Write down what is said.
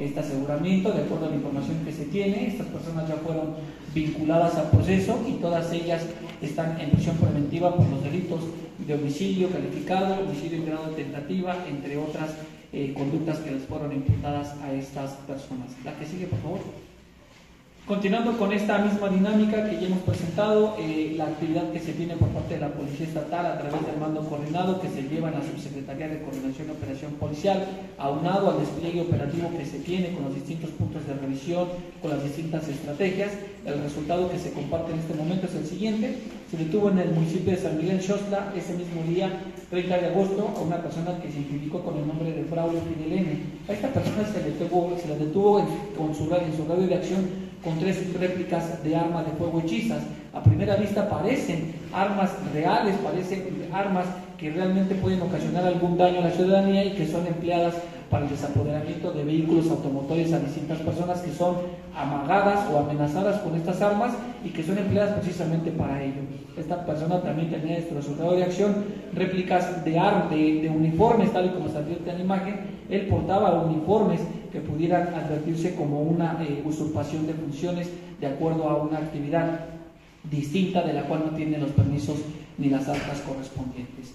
este aseguramiento, de acuerdo a la información que se tiene. Estas personas ya fueron vinculadas al proceso y todas ellas están en prisión preventiva por los delitos de homicidio calificado, homicidio en grado de tentativa, entre otras eh, conductas que les fueron imputadas a estas personas. La que sigue, por favor. Continuando con esta misma dinámica que ya hemos presentado, eh, la actividad que se tiene por parte de la Policía Estatal a través del mando coordinado que se lleva en la Subsecretaría de Coordinación y Operación Policial, aunado al despliegue operativo que se tiene con los distintos puntos de revisión, con las distintas estrategias, el resultado que se comparte en este momento es el siguiente. Se detuvo en el municipio de San Miguel Xosla ese mismo día, 30 de agosto, a una persona que se identificó con el nombre de Braulio Fidel A esta persona se detuvo, se detuvo en, su, en su radio de acción con tres réplicas de armas de fuego hechizas. A primera vista parecen armas reales, parecen armas que realmente pueden ocasionar algún daño a la ciudadanía y que son empleadas para el desapoderamiento de vehículos automotores a distintas personas que son amagadas o amenazadas con estas armas y que son empleadas precisamente para ello. Esta persona también tenía dentro de de acción réplicas de, de, de uniformes, tal y como está en la imagen. Él portaba uniformes que pudieran advertirse como una eh, usurpación de funciones de acuerdo a una actividad distinta de la cual no tiene los permisos ni las actas correspondientes.